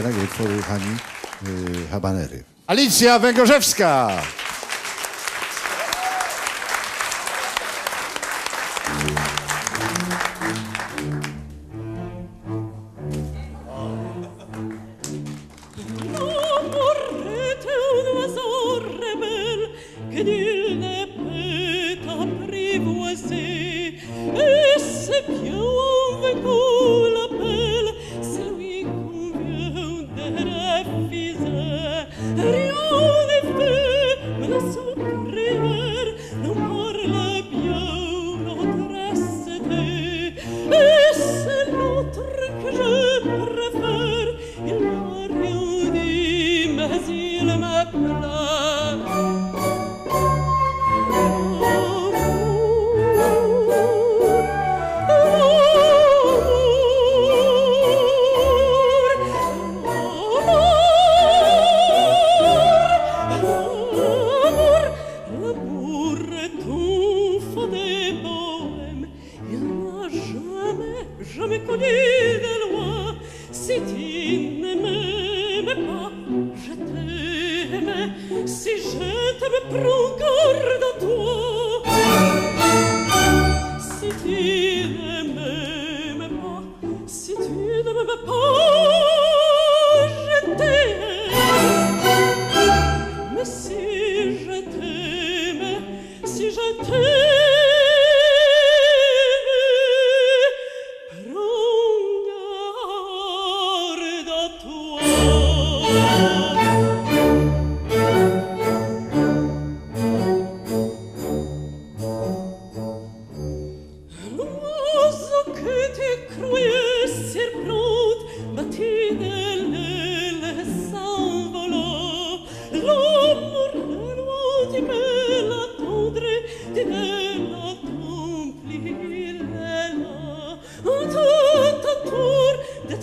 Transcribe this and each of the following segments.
specjalnego utworu Hani y, Habanery. Alicja Węgorzewska. Oiseau love. si je t'aime prends garde à toi si tu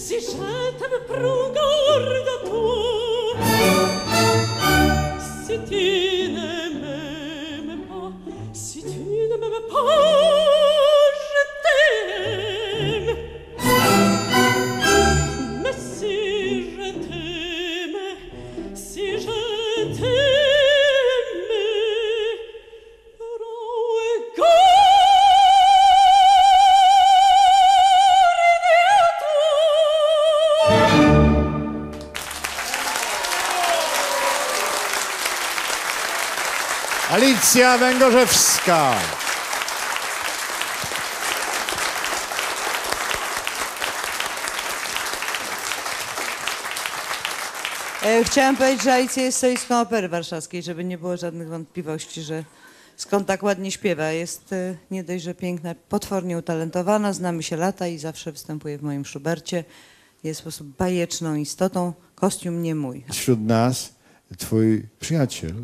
si scetem pruga orda tu. Si tine me me pa si tine me me pa. Alicja Węgorzewska. E, Chciałam powiedzieć, że Alicja jest solistką Opery Warszawskiej, żeby nie było żadnych wątpliwości, że skąd tak ładnie śpiewa. Jest e, nie dość, że piękna, potwornie utalentowana, znamy się lata i zawsze występuje w moim szubercie. Jest w sposób bajeczną istotą, kostium nie mój. Wśród nas twój przyjaciel,